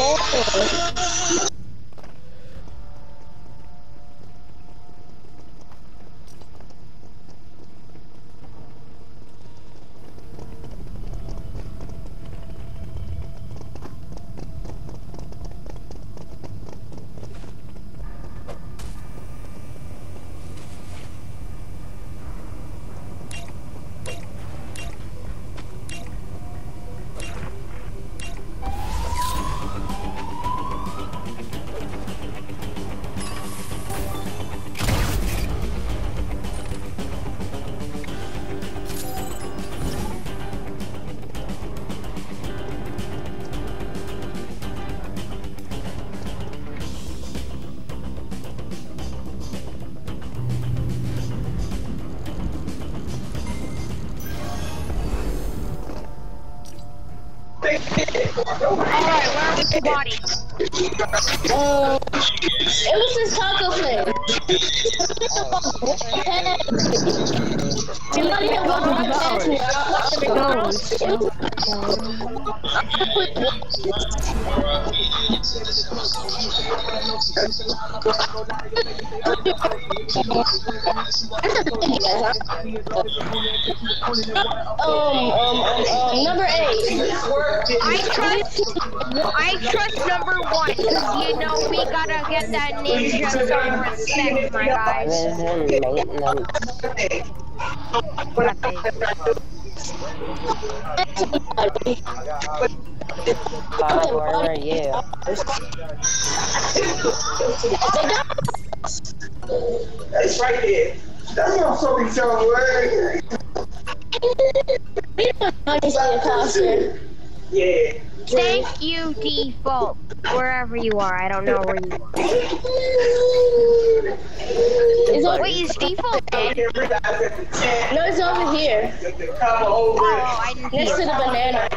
Oh. Alright, where the body? Uh, it was his taco place. Somebody had walked right past me. Um, um, um, um, number eight. I trust, I trust number one, because you know we gotta get that ninja some respect, my guys. Where are you? That's right there. That's. Yeah. Thank you, default. Wherever you are, I don't know where you are. It's Wait, is default dead? no, it's over here. Oh, I didn't Next to the banana.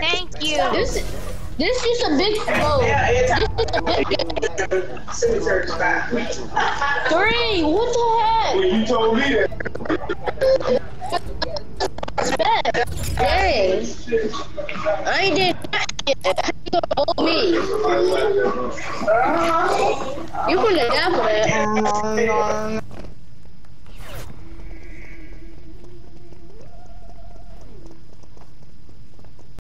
Thank you. This, this is a big boat. Cemetery spot. Three. What the heck? You told me that. It's bad. Dang. I ain't did that hold me? You done for that.